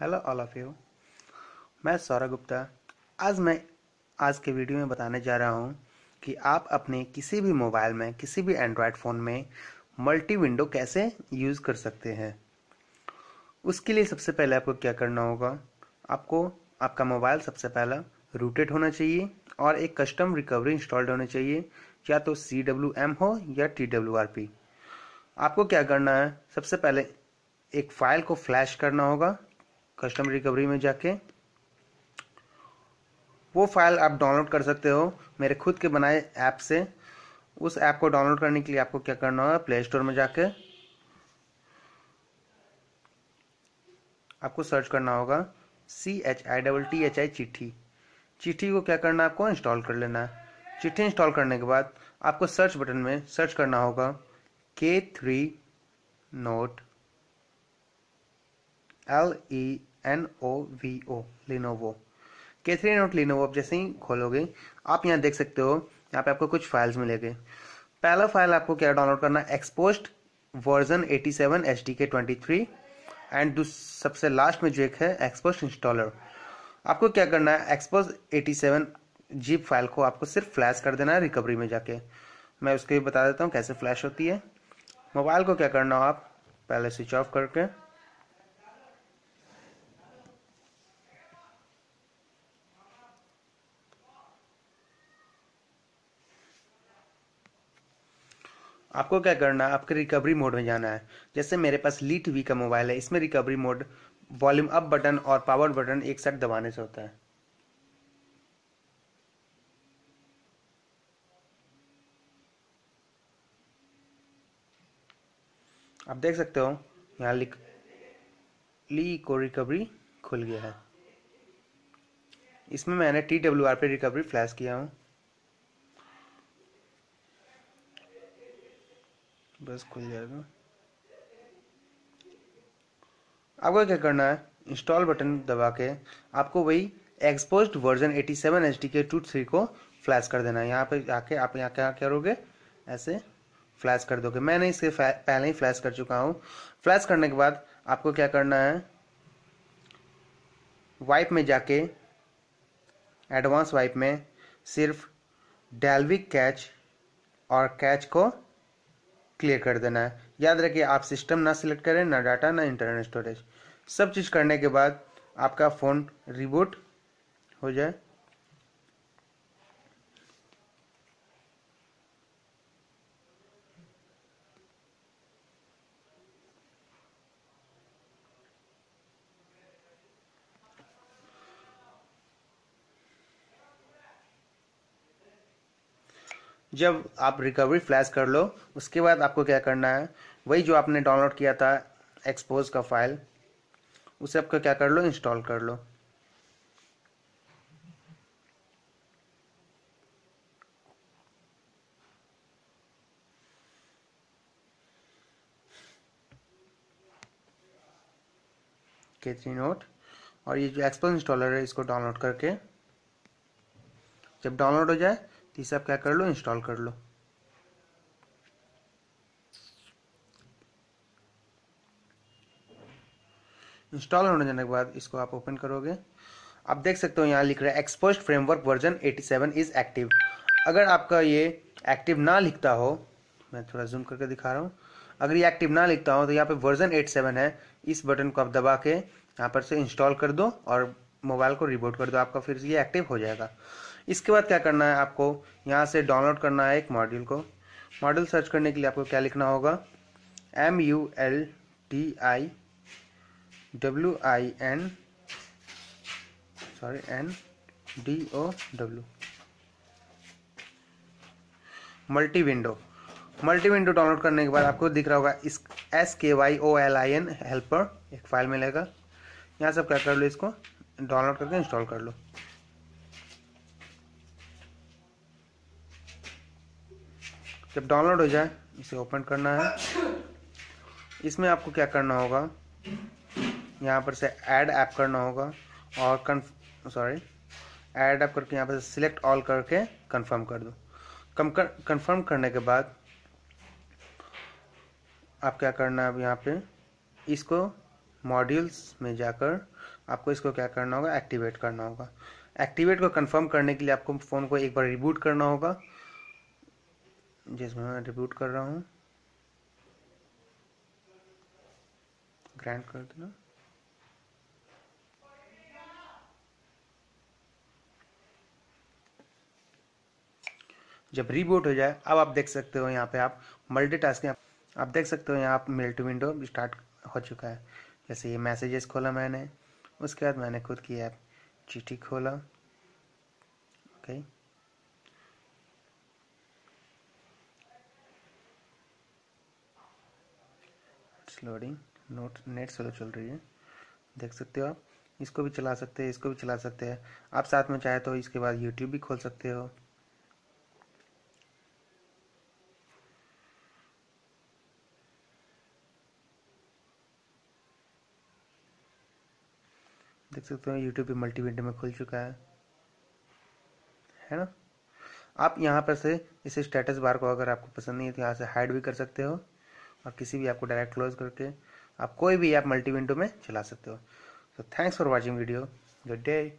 Hello all of you मैं सौरभ गुप्ता। आज मैं, आज के वीडियो में बताने जा रहा हूँ कि आप अपने किसी भी मोबाइल में, किसी भी एंड्रॉयड फ़ोन में मल्टी विंडो कैसे यूज़ कर सकते हैं। उसके लिए सबसे पहले आपको क्या करना होगा? आपको, आपका मोबाइल सबसे पहला रूटेड होना चाहिए और एक कस्टम रिकवरी इंस्टॉल्ड होना चाहिए, या तो सी डब्ल्यू एम हो या टी डब्ल्यू आर पी आपको क्या करना है? सबसे पहले एक फ़ाइल को फ्लैश करना होगा। कस्टम रिकवरी में जाके, वो फ़ाइल आप डाउनलोड कर सकते हो मेरे खुद के बनाए ऐप से। उस ऐप को डाउनलोड करने के लिए आपको क्या करना होगा? प्ले स्टोर में जाके आपको सर्च करना होगा C H I double T H I चिट्ठी। चिट्ठी को क्या करना है? आपको इंस्टॉल कर लेना है। चिट्ठी इंस्टॉल करने के बाद आपको सर्च बटन में सर्च करना होगा K three note L E N O V O Lenovo K three note Lenovo आप जैसे ही खोलोगे, आप यहाँ देख सकते हो, यहाँ पे आपको कुछ फाइल्स मिलेंगे। पहला फ़ाइल आपको क्या डाउनलोड करना है? Xposed version 87 H D K twenty and सबसे लास्ट में जो एक है एक्सपोस्ट इंस्टॉलर आपको क्या करना है? एक्सपोज 87 जीप फ़ाइल को आपको सिर्फ़ फ्लैश कर देना है रिकवरी में जाके। मैं उसके भी बता देता हूँ कैसे फ्लैश होती है। मोबाइल को क्या करना हो आप? पहले स्विच ऑफ़ करके आपको क्या करना है? आपके रिकवरी मोड में जाना है। जैसे मेरे पास ली टीवी का मोबाइल है, इसमें recovery mode volume up button और पावर बटन एक साथ दबाने से होता है। आप देख सकते हो, यहाँ लिख ली को रिकवरी खुल गया है। इसमें मैंने टी डब्ल्यू आर पे रिकवरी फ्लैश किया हूँ। बस खुल जाएगा। आपको क्या करना है? इंस्टॉल बटन दबा के आपको वही Xposed version 87 seven H D K two three को फ्लैश कर देना है। यहाँ पे जाके आप यहाँ क्या करोगे? ऐसे फ्लैश कर दोगे। मैंने इसके पहले ही फ्लैश कर चुका हूँ। फ्लैश करने के बाद आपको क्या करना है? वाइप में जाके एडवांस वाइप में सिर्फ़ डेलविक कैच और कैच को क्लियर कर देना है। याद रखिए, आप सिस्टम ना सिलेक्ट करें, ना डाटा ना इंटरनल स्टोरेज सब चीज़ करने के बाद आपका फ़ोन रिबूट हो जाए। जब आप रिकवरी फ्लैश कर लो, उसके बाद आपको क्या करना है? वही जो आपने डाउनलोड किया था एक्सपोज का फ़ाइल उसे आपको क्या कर लो? इंस्टॉल कर लो। के थ्री नोट और ये जो एक्सपोज इंस्टॉलर है, इसको डाउनलोड करके, जब डाउनलोड हो जाए इसे आप क्या कर लो इंस्टॉल कर लो। इंस्टॉल होने जाने के बाद इसको आप ओपन करोगे। आप देख सकते हो यहाँ लिख रहा है Xposed framework version 87 is active अगर आपका ये एक्टिव ना लिखता हो, मैं थोड़ा जूम करके दिखा रहा हूँ। अगर ये एक्टिव ना लिखता हो तो यहाँ पे वर्जन 87 है। इस बटन को आप दबा के यहाँ पर से इंस्टॉल कर दो और मोबाइल को रिबोट कर दो। आपका फिर ये एक्टिव हो जाएगा। इसके बाद क्या करना है आपको? यहाँ से डाउनलोड करना है एक मॉड्यूल को। मॉड्यूल सर्च करने के लिए आपको क्या लिखना होगा? M U L T I W I N sorry N D O W multi window multi window download करने के बाद आपको दिख रहा होगा इस S K Y O L I N helper एक फ़ाइल मिलेगा। यहाँ से आप क्या कर लो इसको? डाउनलोड करके इंस्टॉल कर लो। जब डाउनलोड हो जाए, इसे ओपन करना है। इसमें आपको क्या करना होगा? यहाँ पर से ऐड ऐप करना होगा और कन सॉरी ऐड ऐप करके यहाँ पर से सिलेक्ट ऑल करके कंफर्म कर दो। कम कर कंफर्म करने के बाद आप क्या करना है अब यहाँ पे? इसको मॉड्यूल्स में जाकर आपको इसको क्या करना होगा? एक्टिवेट करना होगा। एक्टिवेट को कंफर्म करने के लिए आपको फ़ोन को एक बार रिबूट करना होगा। जिसमें मैं रिबूट कर रहा हूँ। ग्रांट कर देना। जब रीबूट हो जाए, अब आप देख सकते हो यहाँ पे आप मल्टी मल्टीटास्किंग आप देख सकते हो यहाँ आप मेल टू विंडो स्टार्ट हो चुका है। जैसे ये मैसेजेस खोला मैंने, उसके बाद मैंने खुद की ऐप चिट्ठी खोला। Okay loading not net slow चल रही है। देख सकते हो आप, इसको भी चला सकते हैं, इसको भी चला सकते हैं। आप साथ में चाहे तो इसके बाद यूट्यूब भी खोल सकते हो। देख सकते हो यूट्यूब भी मल्टी विंडो में खुल चुका है। है ना? आप यहाँ पर से इस स्टेटस बार को अगर आपको पसंद नहीं है तो यहाँ से हाइड भी कर सकते हो। और किसी भी ऐप को डायरेक्ट क्लोज करके आप कोई भी ऐप मल्टी विंडो में चला सकते हो। तो thanks for watching video good day